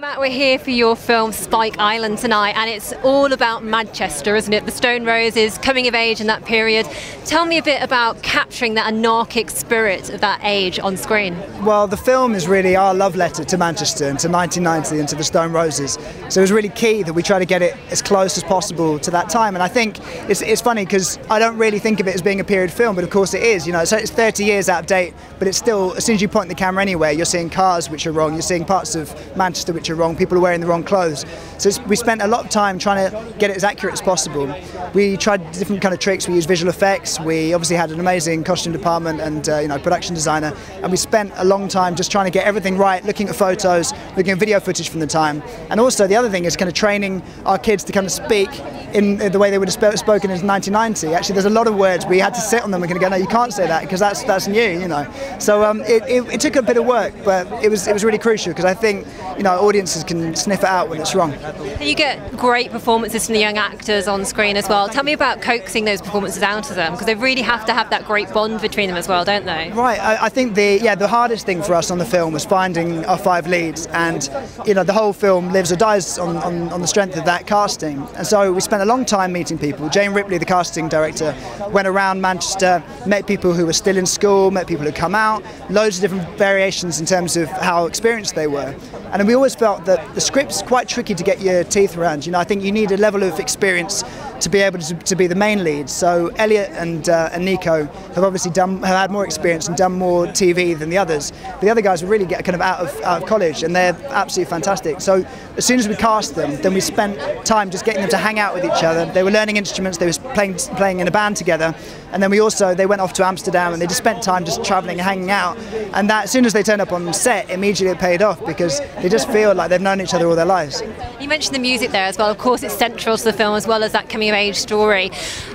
Mat, we're here for your film Spike Island tonight, and it's all about Manchester, isn't it? The Stone Roses coming of age in that period. Tell me a bit about capturing that anarchic spirit of that age on screen. Well, the film is really our love letter to Manchester and to 1990 and to the Stone Roses. So it was really key that we try to get it as close as possible to that time. And I think it's, it's funny because I don't really think of it as being a period film, but of course it is. You know, so it's 30 years out of date, but it's still, as soon as you point the camera anywhere, you're seeing cars which are wrong, you're seeing parts of Manchester which are wrong, people are wearing the wrong clothes. So we spent a lot of time trying to get it as accurate as possible. We tried different kind of tricks. We used visual effects. We obviously had an amazing costume department and uh, you know production designer, and we spent a long time just trying to get everything right, looking at photos, looking at video footage from the time, and also the other thing is kind of training our kids to kind of speak in the way they would have spoken in 1990. Actually, there's a lot of words we had to sit on them and go, no, you can't say that because that's that's new, you know. So um, it, it, it, took a bit of work, but it was it was really crucial because I think you know audiences can sniff it out when it's wrong. You get great performances from the young actors on screen as well. Tell me about coaxing those performances out of them because they really have to have that great bond between them as well, don't they? Right. I, I think the yeah the hardest thing for us on the film was finding our five leads, and you know the whole film lives or dies on, on, on the strength of that casting. And so we spent a long time meeting people. Jane Ripley, the casting director, went around Manchester, met people who were still in school, met people who come out, loads of different variations in terms of how experienced they were. And we always felt that the script's quite tricky to get your teeth around. You know, I think you need a level of experience to be able to, to be the main lead. So Elliot and, uh, and Nico have obviously done have had more experience and done more TV than the others. The other guys were really get kind of out of out of college, and they're absolutely fantastic. So as soon as we cast them, then we spent time just getting them to hang out with each other. They were learning instruments. They were playing playing in a band together, and then we also they went off to Amsterdam and they just spent time just traveling and hanging out. And that as soon as they turned up on set, immediately it paid off because they just feel like they've known each other all their lives. You mentioned the music there as well. Of course, it's central to the film as well as that coming of age story.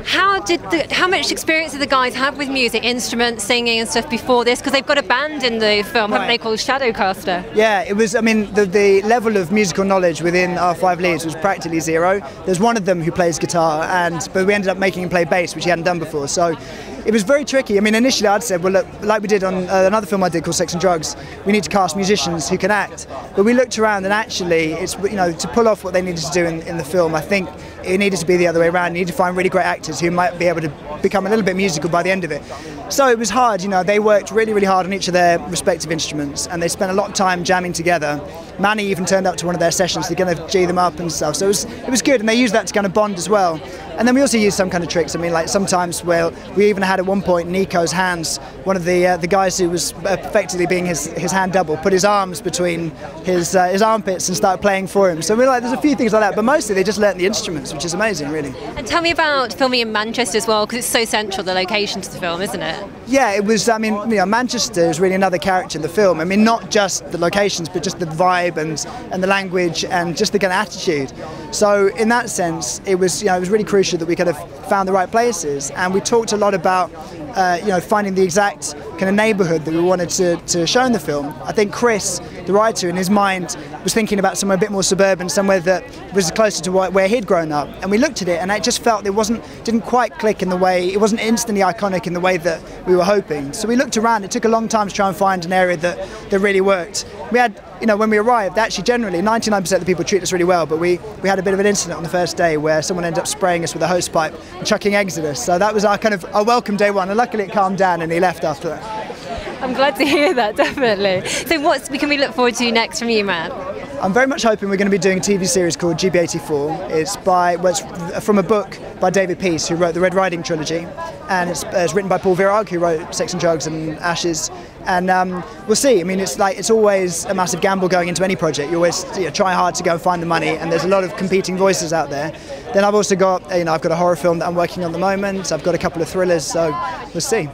How did the, how much experience did the guys have with music, instruments, singing, and stuff before this? Because they've got a band in the film, right. haven't they, called Shadowcaster? Yeah, it was. I mean, the, the level of musical knowledge within our five leads was practically zero. There's one of them who plays guitar, and but we ended up making him play bass, which he hadn't done before. So it was very tricky. I mean, initially I'd said, well, look, like we did on uh, another film I did called Sex and Drugs, we need to cast musicians who can act. But we looked around, and actually, it's you know to pull off what they needed to do in, in the film. I think it needed to be the other way around. You need to find really great actors who might be able to become a little bit musical by the end of it. So it was hard. You know, they worked really, really hard on each of their respective instruments, and they spent a lot of time jamming together. Mani even turned up to one of their sessions to kind of g them up and stuff. So it was it was good, and they used that to kind of bond as well. And then we also used some kind of tricks. I mean, like sometimes well, we even had at one point Nico's hands. One of the uh, the guys who was effectively being his, his hand double put his arms between his uh, his armpits and started playing for him. So we're like, there's a few things like that, but mostly they just learnt the instruments, which is amazing, really. And tell me about filming in Manchester as well, because it's so central the location to the film, isn't it? Yeah, it was. I mean, you know, Manchester is really another character in the film. I mean, not just the locations, but just the vibe and and the language and just the kind of attitude. So in that sense, it was you know it was really crucial that we kind of found the right places, and we talked a lot about uh, you know finding the exact kind of neighbourhood that we wanted to, to show in the film. I think Chris, the writer, in his mind was thinking about somewhere a bit more suburban, somewhere that was closer to where he'd grown up. And we looked at it, and it just felt it wasn't didn't quite click in the way it wasn't instantly iconic in the way that we were hoping. So we looked around. It took a long time to try and find an area that that really worked. We had you know, when we arrived, actually generally 99% of the people treat us really well, but we, we had a bit of an incident on the first day where someone ended up spraying us with a hose pipe and chucking eggs at us. So that was our kind of our welcome day one, and luckily it calmed down and he left after that. I'm glad to hear that, definitely. So what can we look forward to next from you, Mat? I'm very much hoping we're going to be doing a TV series called GB84. It's by well, it's from a book by David Peace, who wrote the Red Riding trilogy, and it's, uh, it's written by Paul Viragh, who wrote Sex and Drugs and Ashes. And um, we'll see. I mean, it's like it's always a massive gamble going into any project. You always you know, try hard to go and find the money, and there's a lot of competing voices out there. Then I've also got you know I've got a horror film that I'm working on at the moment. I've got a couple of thrillers, so we'll see.